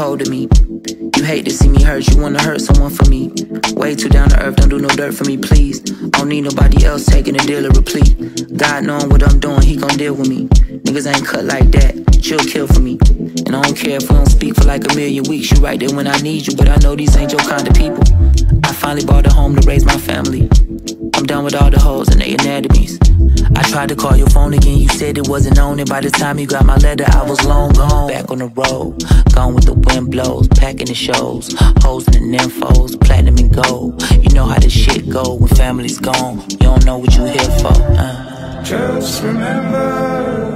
hold of me. You hate to see me hurt, you wanna hurt someone for me. Way too down to earth, don't do no dirt for me, please. Don't need nobody else taking a deal or plea. God knowing what I'm doing, he gon' deal with me. Niggas ain't cut like that, chill kill for me. And I don't care if we don't speak for like a million weeks. You right there when I need you, but I know these ain't your kind of people. I finally bought a home to raise my family. I'm done with all the hoes and their anatomies. I tried to call your phone again, you said it wasn't on it. By the time you got my letter, I was long gone. Back on the road, gone with the wind blows, packing the shows, hoes and the nymphos, platinum and gold. You know how this shit go when family's gone. You don't know what you here for. Uh. Just remember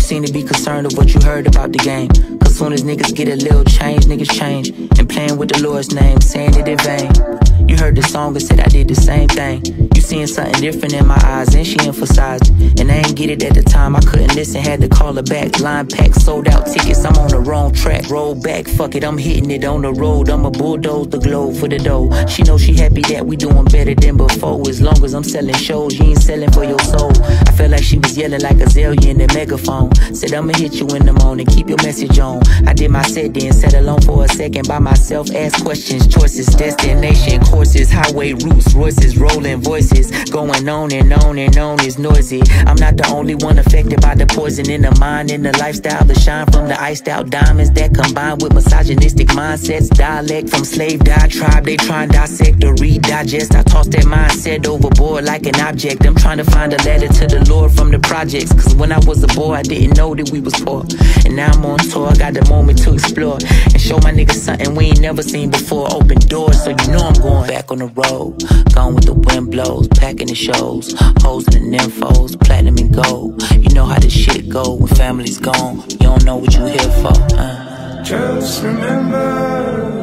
You seem to be concerned of what you heard about the game. Cause soon as niggas get a little change, niggas change. And playing with the Lord's name, saying it in vain. You heard the song and said I did the same thing. Seeing something different in my eyes, and she emphasized. And I ain't get it at the time, I couldn't listen, had to call her back. Line packed, sold out tickets, I'm on the wrong track. Roll back, fuck it, I'm hitting it on the road. I'ma bulldoze the globe for the dough. She know she happy that we doing better than before. As long as I'm selling shows, you ain't selling for your soul. I felt like she was yelling like Azalea in the megaphone. Said I'ma hit you in the morning, keep your message on. I did my set then, sat alone for a second by myself, ask questions, choices, destination, courses, highway routes, Royces, rolling voices, going on and on and on is noisy. I'm not the only one affected by the poison in the mind, in the lifestyle, the shine from the iced out diamonds that combine with misogynistic mindsets, dialect from slave diatribe. They try and dissect or read, digest. I toss that mindset overboard like an object. I'm trying to find a letter to the Lord from projects. Cause when I was a boy, I didn't know that we was poor. And now I'm on tour, I got the moment to explore and show my niggas something we ain't never seen before. Open doors, so you know I'm going back on the road. Gone with the wind blows, packing the shows, hoes and the nymphos, platinum and gold. You know how this shit go when family's gone. You don't know what you here for. Uh. Just remember, remember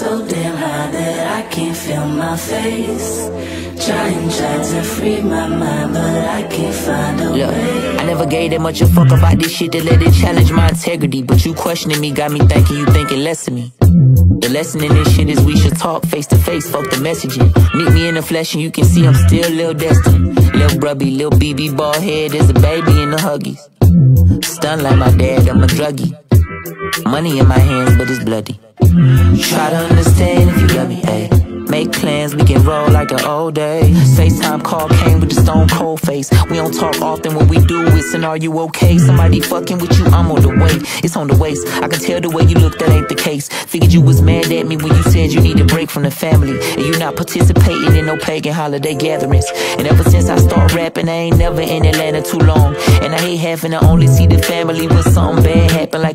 so damn high that I can't feel my face. Trying, try to free my mind, but I can't find a Look, way. I never gave that much a fuck about this shit to let it challenge my integrity. But you questioning me got me thinking you thinking less of me. The lesson in this shit is we should talk face to face, fuck the messaging. Meet me in the flesh and you can see I'm still Lil Destin. Lil Brubby, Lil BB ball head, there's a baby in the Huggies. Stunned like my dad, I'm a druggie. Money in my hands, but it's bloody. Try to understand if you love me, hey. Make plans, we can roll like the old days. FaceTime call came with the stone cold face. We don't talk often when we do, it's an are you okay? Somebody fucking with you, I'm on the way. It's on the waist. I can tell the way you look, that ain't the case. Figured you was mad at me when you said you need a break from the family. And you not participating in no pagan holiday gatherings. And ever since I start rapping, I ain't never in Atlanta too long. And I hate having to only see the family when something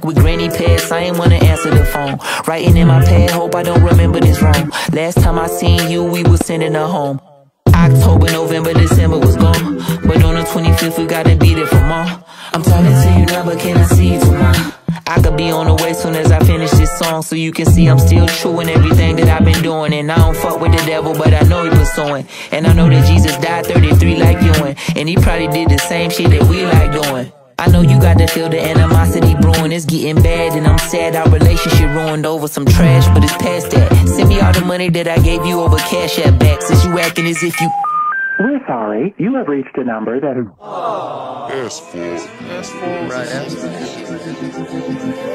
with Granny passed. I ain't wanna answer the phone. Writing in my pad, hope I don't remember this wrong. Last time I I seen you, we was sending her home. October, November, December was gone. But on the 25th, we gotta be there for more. I'm talking to you now, but can I see you tomorrow? I could be on the way soon as I finish this song So you can see I'm still true in everything that I've been doing And I don't fuck with the devil, but I know he pursuing And I know that Jesus died 33 like you and And he probably did the same shit that we like doing I know you got to feel the animosity brewing. It's getting bad, and I'm sad our relationship ruined over some trash, but it's past that. Send me all the money that I gave you over Cash App back, since you acting as if you. We're sorry. You have reached a number that. that is. S4. S4. Right, S4.